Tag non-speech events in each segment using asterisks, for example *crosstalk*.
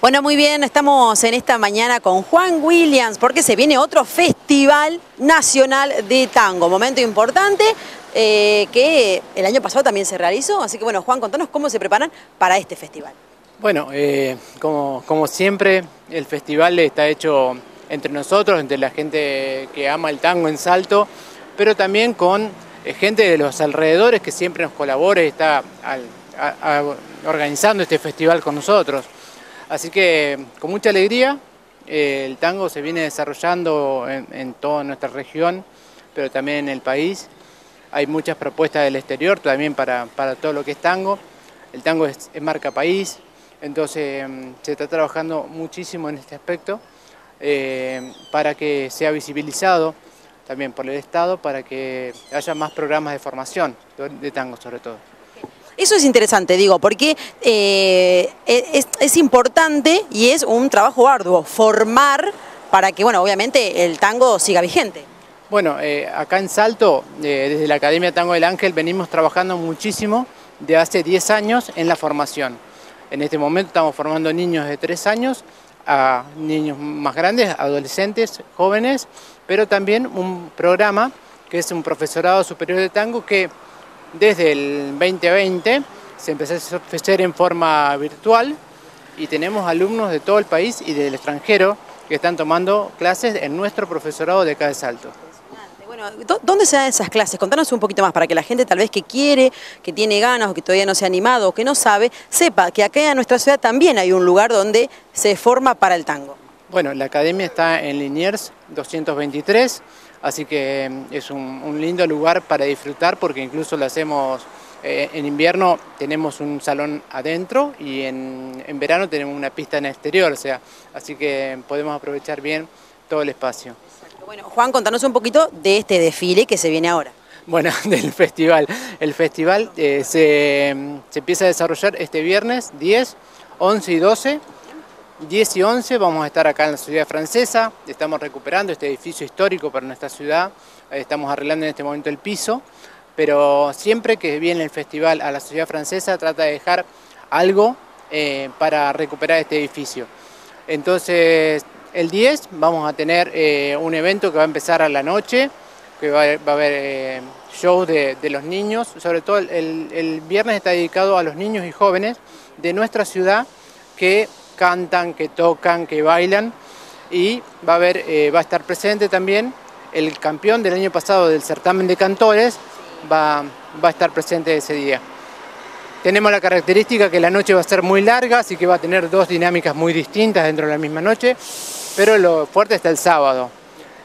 Bueno, muy bien, estamos en esta mañana con Juan Williams porque se viene otro Festival Nacional de Tango, momento importante eh, que el año pasado también se realizó, así que bueno, Juan, contanos cómo se preparan para este festival. Bueno, eh, como, siempre, el festival está hecho entre nosotros, entre la gente que ama el tango en Salto, pero también con eh, gente de los alrededores que siempre nos colabora y está organizando este festival con nosotros. Así que con mucha alegría, eh, el tango se viene desarrollando en, toda nuestra región, pero también en el país. Hay muchas propuestas del exterior también para, todo lo que es tango. El tango es, marca país, entonces mm, se está trabajando muchísimo en este aspecto eh, para que sea visibilizado también por el Estado, para que haya más programas de formación de tango sobre todo. Eso es interesante, digo, porque eh, es, importante y es un trabajo arduo, formar para que, bueno, obviamente el tango siga vigente. Bueno, eh, acá en Salto, eh, desde la Academia Tango del Ángel, venimos trabajando muchísimo de hace 10 años en la formación. En este momento estamos formando niños de 3 años a niños más grandes, adolescentes, jóvenes, pero también un programa que es un profesorado superior de tango que desde el 2020 se empezó a ofrecer en forma virtual y tenemos alumnos de todo el país y del extranjero que están tomando clases en nuestro profesorado de acá de Salto. Bueno, ¿dónde se dan esas clases? Contanos un poquito más para que la gente tal vez que quiere, que tiene ganas o que todavía no se ha animado o que no sabe, sepa que acá en nuestra ciudad también hay un lugar donde se forma para el tango. Bueno, la academia está en Liniers 223, así que mm, es un, lindo lugar para disfrutar porque incluso lo hacemos eh, en invierno tenemos un salón adentro y en, verano tenemos una pista en el exterior, o sea, así que podemos aprovechar bien todo el espacio. Bueno, Juan, contanos un poquito de este desfile que se viene ahora. Bueno, *laughs* del festival. El festival eh, se, se empieza a desarrollar este viernes 10, 11 y 12 10 y 11 vamos a estar acá en la ciudad francesa, estamos recuperando este edificio histórico para nuestra ciudad, estamos arreglando en este momento el piso, pero siempre que viene el festival a la ciudad francesa trata de dejar algo eh, para recuperar este edificio. Entonces el 10 vamos a tener eh, un evento que va a empezar a la noche, que va, a haber eh, shows de, los niños, sobre todo el, el viernes está dedicado a los niños y jóvenes de nuestra ciudad que cantan, que tocan, que bailan y va a, haber, eh, va a estar presente también el campeón del año pasado del certamen de cantores, va, va a estar presente ese día. Tenemos la característica que la noche va a ser muy larga, así que va a tener dos dinámicas muy distintas dentro de la misma noche, pero lo fuerte está el sábado.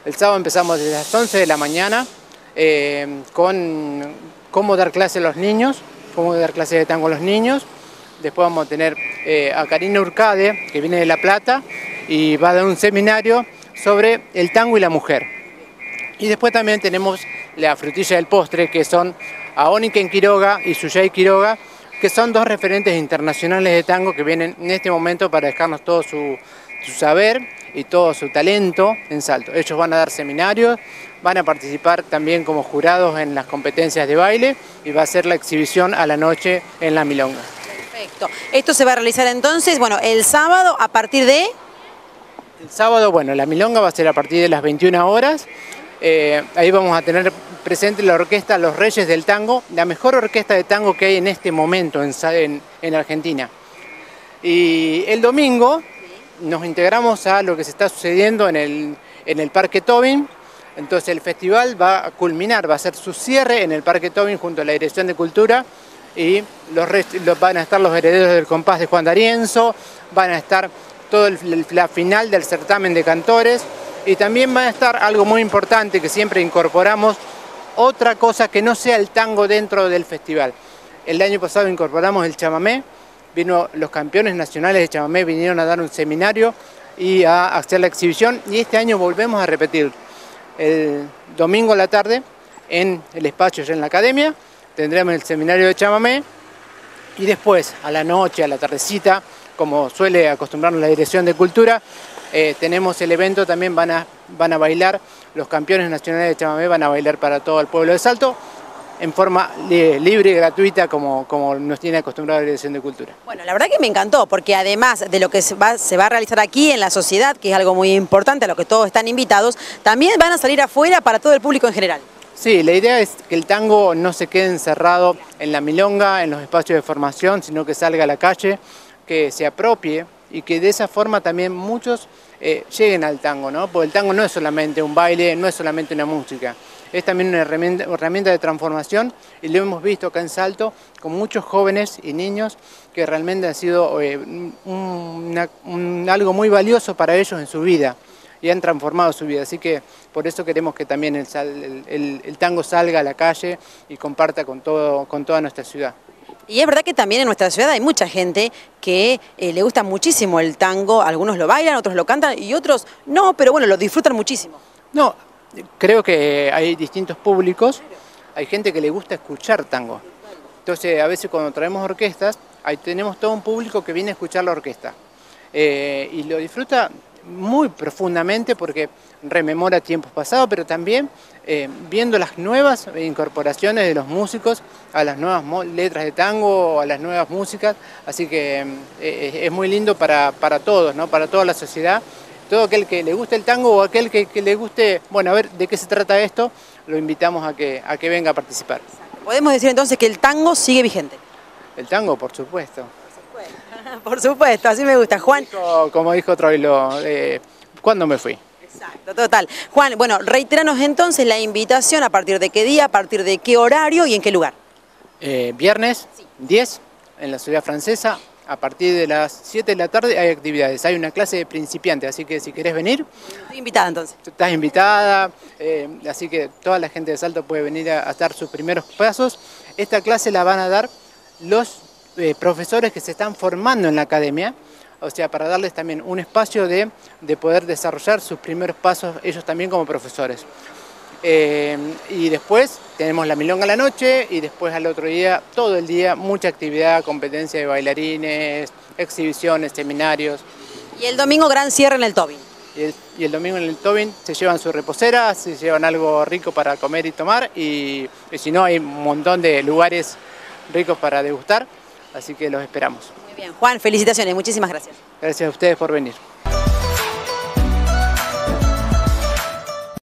El sábado empezamos desde las 11 de la mañana eh, con cómo dar clase a los niños, cómo dar clase de tango a los niños, Después vamos a tener eh, a Karina Urcade, que viene de La Plata, y va a dar un seminario sobre el tango y la mujer. Y después también tenemos la frutilla del postre, que son Aoniken Quiroga y Suyay Quiroga, que son dos referentes internacionales de tango que vienen en este momento para dejarnos todo su, su saber y todo su talento en Salto. Ellos van a dar seminarios, van a participar también como jurados en las competencias de baile y va a ser la exhibición a la noche en La Milonga. Perfecto. Esto se va a realizar entonces, bueno, el sábado a partir de... El sábado, bueno, la milonga va a ser a partir de las 21 horas. Eh, ahí vamos a tener presente la orquesta Los Reyes del Tango, la mejor orquesta de tango que hay en este momento en, en Argentina. Y el domingo nos integramos a lo que se está sucediendo en el, en el Parque Tobin. Entonces el festival va a culminar, va a ser su cierre en el Parque Tobin junto a la Dirección de Cultura y los, van a estar los herederos del compás de Juan D'Arienzo, van a estar toda la final del certamen de cantores y también va a estar algo muy importante que siempre incorporamos, otra cosa que no sea el tango dentro del festival. El año pasado incorporamos el chamamé, vino los campeones nacionales de chamamé vinieron a dar un seminario y a hacer la exhibición y este año volvemos a repetir el domingo a la tarde en el espacio en la academia tendremos el seminario de chamamé y después a la noche, a la tardecita, como suele acostumbrarnos la Dirección de Cultura, eh, tenemos el evento, también van a, van a bailar, los campeones nacionales de chamamé van a bailar para todo el pueblo de Salto en forma libre y gratuita como, como nos tiene acostumbrado la Dirección de Cultura. Bueno, la verdad que me encantó, porque además de lo que se va, se va a realizar aquí en la sociedad, que es algo muy importante, a lo que todos están invitados, también van a salir afuera para todo el público en general. Sí, la idea es que el tango no se quede encerrado en la milonga, en los espacios de formación, sino que salga a la calle, que se apropie y que de esa forma también muchos eh, lleguen al tango, ¿no? Porque el tango no es solamente un baile, no es solamente una música, es también una herramienta, de transformación y lo hemos visto acá en Salto con muchos jóvenes y niños que realmente ha sido eh, algo muy valioso para ellos en su vida y han transformado su vida. Así que por eso queremos que también el, tango salga a la calle y comparta con, todo, con toda nuestra ciudad. Y es verdad que también en nuestra ciudad hay mucha gente que eh, le gusta muchísimo el tango, algunos lo bailan, otros lo cantan y otros no, pero bueno, lo disfrutan muchísimo. No, creo que hay distintos públicos, hay gente que le gusta escuchar tango. Entonces a veces cuando traemos orquestas, ahí tenemos todo un público que viene a escuchar la orquesta. Eh, y lo disfruta muy profundamente porque rememora tiempos pasados, pero también eh, viendo las nuevas incorporaciones de los músicos a las nuevas letras de tango, a las nuevas músicas, así que eh, es muy lindo para, todos, ¿no? para toda la sociedad. Todo aquel que le guste el tango o aquel que, le guste, bueno, a ver de qué se trata esto, lo invitamos a que, a que venga a participar. Podemos decir entonces que el tango sigue vigente. El tango, por supuesto. Por supuesto, así me gusta. Juan. Como dijo, Troilo, eh, ¿cuándo me fui? Exacto, total. Juan, bueno, reiteranos entonces la invitación, a partir de qué día, a partir de qué horario y en qué lugar. Eh, viernes 10 en la ciudad francesa, a partir de las 7 de la tarde hay actividades. Hay una clase de principiantes, así que si querés venir... Estoy invitada entonces. Estás invitada, eh, así que toda la gente de Salto puede venir a, a dar sus primeros pasos. Esta clase la van a dar los eh, profesores que se están formando en la academia, o sea, para darles también un espacio de, poder desarrollar sus primeros pasos ellos también como profesores. Eh, y después tenemos la milonga a la noche y después al otro día, todo el día, mucha actividad, competencia de bailarines, exhibiciones, seminarios. Y el domingo gran cierre en el Tobin. Y el, domingo en el Tobin se llevan su reposera, se llevan algo rico para comer y tomar y si no hay un montón de lugares ricos para degustar así que los esperamos. Muy bien, Juan, felicitaciones, muchísimas gracias. Gracias a ustedes por venir.